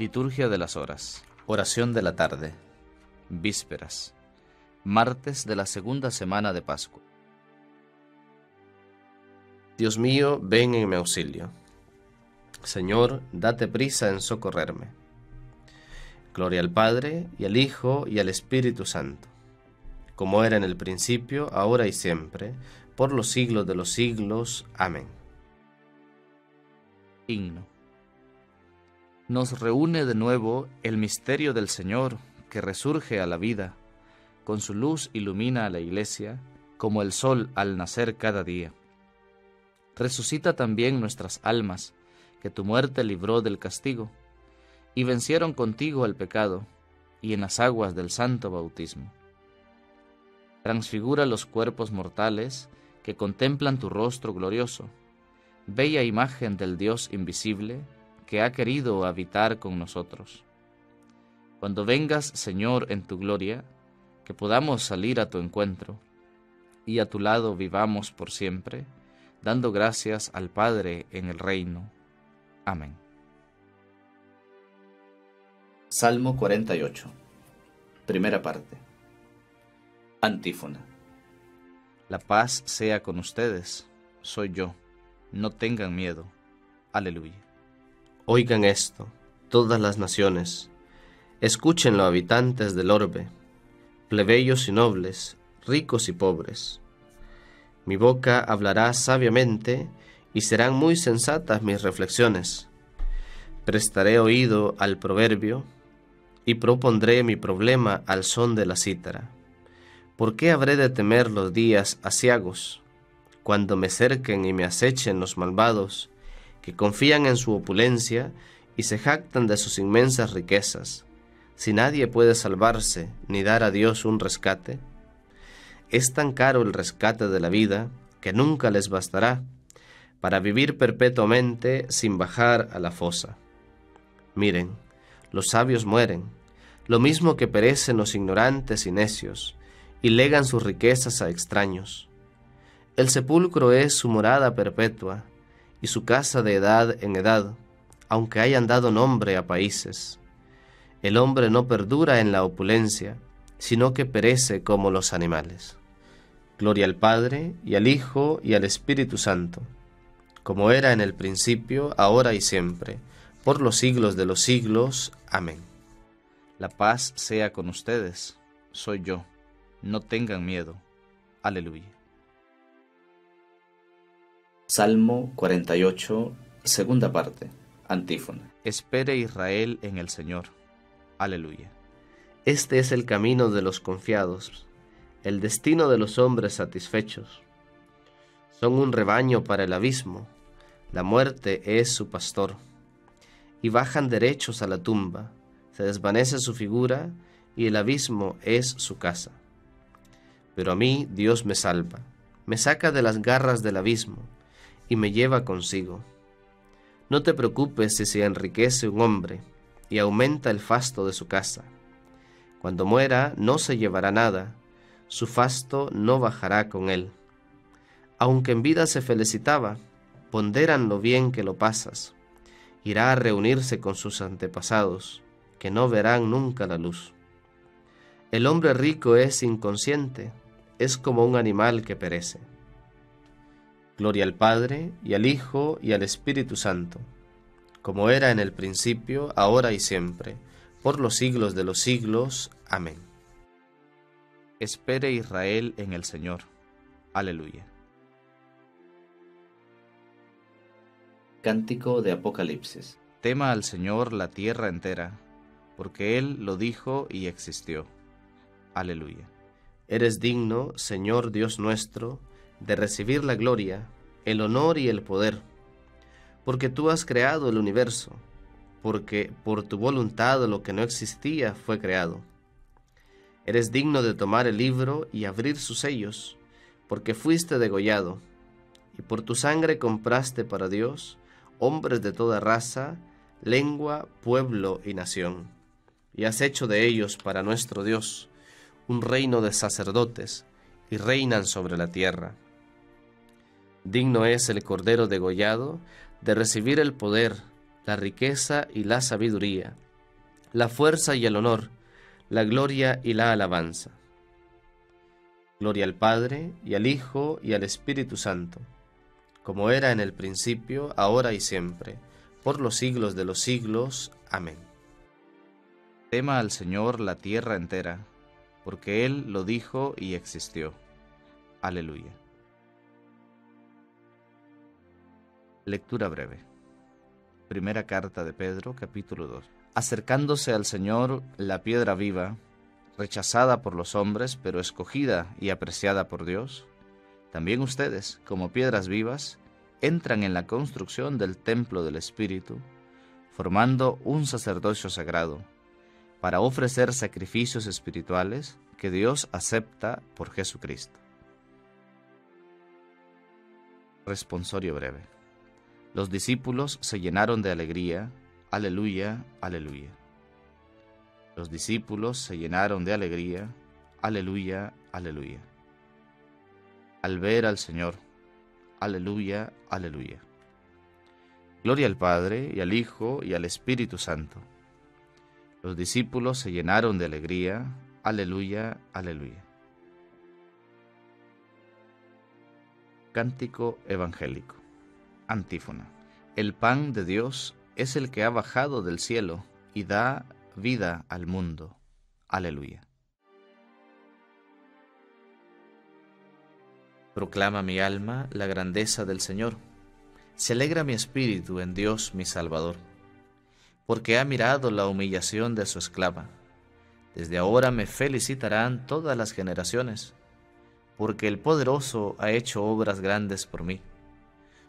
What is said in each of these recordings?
Liturgia de las Horas. Oración de la tarde. Vísperas. Martes de la segunda semana de Pascua. Dios mío, ven en mi auxilio. Señor, date prisa en socorrerme. Gloria al Padre, y al Hijo, y al Espíritu Santo, como era en el principio, ahora y siempre, por los siglos de los siglos. Amén. Himno nos reúne de nuevo el misterio del Señor que resurge a la vida, con su luz ilumina a la iglesia como el sol al nacer cada día. Resucita también nuestras almas, que tu muerte libró del castigo, y vencieron contigo el pecado, y en las aguas del santo bautismo. Transfigura los cuerpos mortales que contemplan tu rostro glorioso, bella imagen del Dios invisible, que ha querido habitar con nosotros. Cuando vengas, Señor, en tu gloria, que podamos salir a tu encuentro, y a tu lado vivamos por siempre, dando gracias al Padre en el reino. Amén. Salmo 48. Primera parte. Antífona. La paz sea con ustedes, soy yo, no tengan miedo. Aleluya. Oigan esto, todas las naciones, escúchenlo habitantes del orbe, plebeyos y nobles, ricos y pobres. Mi boca hablará sabiamente y serán muy sensatas mis reflexiones. Prestaré oído al proverbio y propondré mi problema al son de la cítara. ¿Por qué habré de temer los días asiagos, cuando me cerquen y me acechen los malvados? Confían en su opulencia y se jactan de sus inmensas riquezas, si nadie puede salvarse ni dar a Dios un rescate? Es tan caro el rescate de la vida que nunca les bastará para vivir perpetuamente sin bajar a la fosa. Miren, los sabios mueren, lo mismo que perecen los ignorantes y necios, y legan sus riquezas a extraños. El sepulcro es su morada perpetua, y su casa de edad en edad, aunque hayan dado nombre a países. El hombre no perdura en la opulencia, sino que perece como los animales. Gloria al Padre, y al Hijo, y al Espíritu Santo, como era en el principio, ahora y siempre, por los siglos de los siglos. Amén. La paz sea con ustedes, soy yo, no tengan miedo. Aleluya. Salmo 48, segunda parte, antífona. Espere Israel en el Señor. Aleluya. Este es el camino de los confiados, el destino de los hombres satisfechos. Son un rebaño para el abismo, la muerte es su pastor. Y bajan derechos a la tumba, se desvanece su figura y el abismo es su casa. Pero a mí Dios me salva, me saca de las garras del abismo y me lleva consigo. No te preocupes si se enriquece un hombre y aumenta el fasto de su casa. Cuando muera no se llevará nada, su fasto no bajará con él. Aunque en vida se felicitaba, ponderan lo bien que lo pasas. Irá a reunirse con sus antepasados, que no verán nunca la luz. El hombre rico es inconsciente, es como un animal que perece. Gloria al Padre, y al Hijo, y al Espíritu Santo, como era en el principio, ahora y siempre, por los siglos de los siglos. Amén. Espere Israel en el Señor. Aleluya. Cántico de Apocalipsis. Tema al Señor la tierra entera, porque Él lo dijo y existió. Aleluya. Eres digno, Señor Dios nuestro, de recibir la gloria, el honor y el poder, porque tú has creado el universo, porque por tu voluntad lo que no existía fue creado. Eres digno de tomar el libro y abrir sus sellos, porque fuiste degollado, y por tu sangre compraste para Dios hombres de toda raza, lengua, pueblo y nación, y has hecho de ellos para nuestro Dios un reino de sacerdotes, y reinan sobre la tierra. Digno es el Cordero degollado de recibir el poder, la riqueza y la sabiduría, la fuerza y el honor, la gloria y la alabanza. Gloria al Padre, y al Hijo, y al Espíritu Santo, como era en el principio, ahora y siempre, por los siglos de los siglos. Amén. Tema al Señor la tierra entera, porque Él lo dijo y existió. Aleluya. Lectura breve. Primera carta de Pedro, capítulo 2 acercándose al Señor la piedra viva, rechazada por los hombres, pero escogida y apreciada por Dios, también ustedes, como piedras vivas, entran en la construcción del templo del Espíritu, formando un sacerdocio sagrado, para ofrecer sacrificios espirituales que Dios acepta por Jesucristo. Responsorio breve. Los discípulos se llenaron de alegría Aleluya, aleluya. Los discípulos se llenaron de alegría. Aleluya, aleluya. Al ver al Señor. Aleluya, aleluya. Gloria al Padre, y al Hijo, y al Espíritu Santo. Los discípulos se llenaron de alegría. Aleluya, aleluya. Cántico Evangélico. Antífona. El pan de Dios es el que ha bajado del cielo y da vida al mundo. Aleluya. Proclama mi alma la grandeza del Señor. Se alegra mi espíritu en Dios mi Salvador, porque ha mirado la humillación de su esclava. Desde ahora me felicitarán todas las generaciones, porque el poderoso ha hecho obras grandes por mí.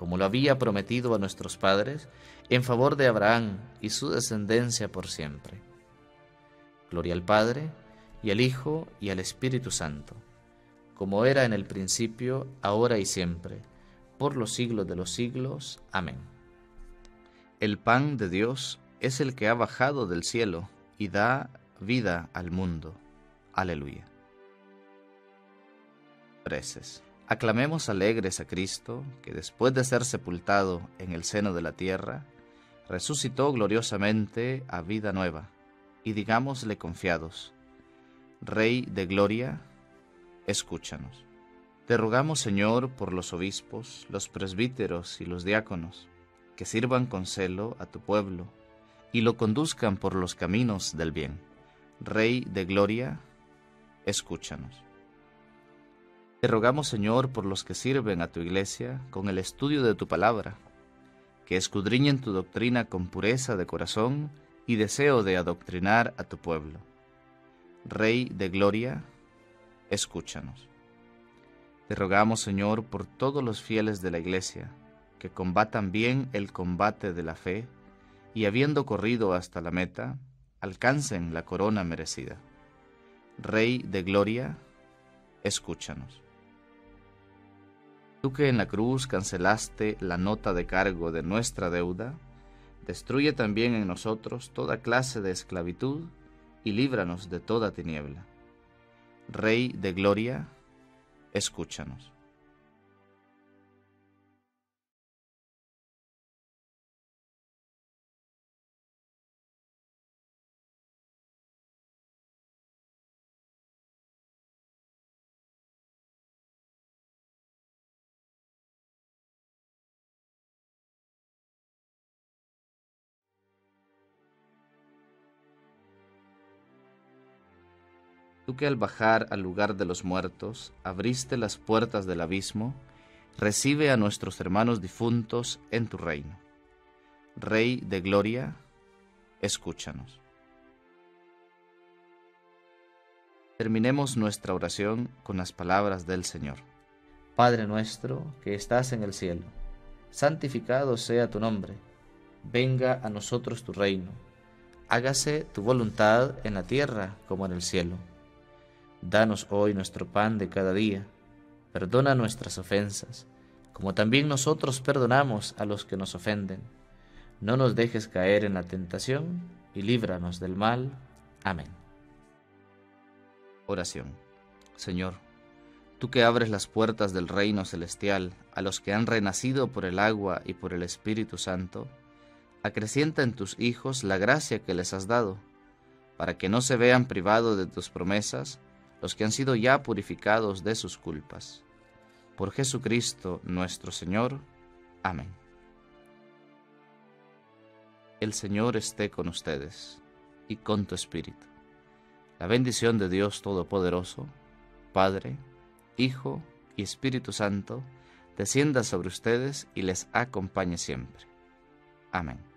como lo había prometido a nuestros padres, en favor de Abraham y su descendencia por siempre. Gloria al Padre, y al Hijo, y al Espíritu Santo, como era en el principio, ahora y siempre, por los siglos de los siglos. Amén. El pan de Dios es el que ha bajado del cielo y da vida al mundo. Aleluya. Preces. Aclamemos alegres a Cristo, que después de ser sepultado en el seno de la tierra, resucitó gloriosamente a vida nueva, y digámosle confiados, Rey de gloria, escúchanos. Te rogamos, Señor, por los obispos, los presbíteros y los diáconos, que sirvan con celo a tu pueblo, y lo conduzcan por los caminos del bien. Rey de gloria, escúchanos. Te rogamos, Señor, por los que sirven a tu iglesia con el estudio de tu palabra, que escudriñen tu doctrina con pureza de corazón y deseo de adoctrinar a tu pueblo. Rey de gloria, escúchanos. Te rogamos, Señor, por todos los fieles de la iglesia, que combatan bien el combate de la fe y habiendo corrido hasta la meta, alcancen la corona merecida. Rey de gloria, escúchanos. Tú que en la cruz cancelaste la nota de cargo de nuestra deuda, destruye también en nosotros toda clase de esclavitud y líbranos de toda tiniebla. Rey de gloria, escúchanos. Tú que al bajar al lugar de los muertos abriste las puertas del abismo, recibe a nuestros hermanos difuntos en tu reino. Rey de gloria, escúchanos. Terminemos nuestra oración con las palabras del Señor. Padre nuestro que estás en el cielo, santificado sea tu nombre, venga a nosotros tu reino hágase tu voluntad en la tierra como en el cielo. Danos hoy nuestro pan de cada día. Perdona nuestras ofensas, como también nosotros perdonamos a los que nos ofenden. No nos dejes caer en la tentación y líbranos del mal. Amén. Oración. Señor, tú que abres las puertas del reino celestial a los que han renacido por el agua y por el Espíritu Santo, acrecienta en tus hijos la gracia que les has dado, para que no se vean privados de tus promesas los que han sido ya purificados de sus culpas. Por Jesucristo nuestro Señor. Amén. El Señor esté con ustedes y con tu espíritu. La bendición de Dios Todopoderoso, Padre, Hijo y Espíritu Santo, descienda sobre ustedes y les acompañe siempre. Amén.